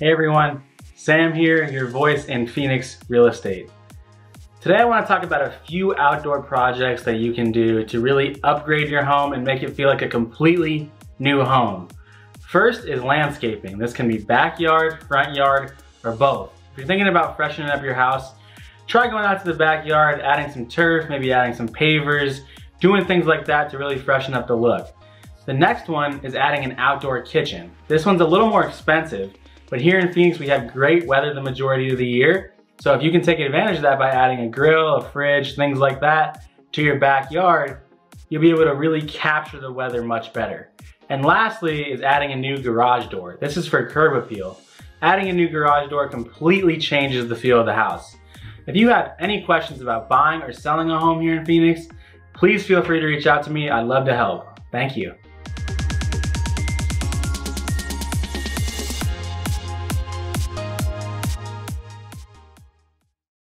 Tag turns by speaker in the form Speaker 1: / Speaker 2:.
Speaker 1: Hey everyone, Sam here, your voice in Phoenix real estate. Today I want to talk about a few outdoor projects that you can do to really upgrade your home and make it feel like a completely new home. First is landscaping. This can be backyard, front yard, or both. If you're thinking about freshening up your house, try going out to the backyard, adding some turf, maybe adding some pavers, doing things like that to really freshen up the look. The next one is adding an outdoor kitchen. This one's a little more expensive, but here in Phoenix, we have great weather the majority of the year. So if you can take advantage of that by adding a grill, a fridge, things like that to your backyard, you'll be able to really capture the weather much better. And lastly is adding a new garage door. This is for curb appeal. Adding a new garage door completely changes the feel of the house. If you have any questions about buying or selling a home here in Phoenix, please feel free to reach out to me. I'd love to help. Thank you.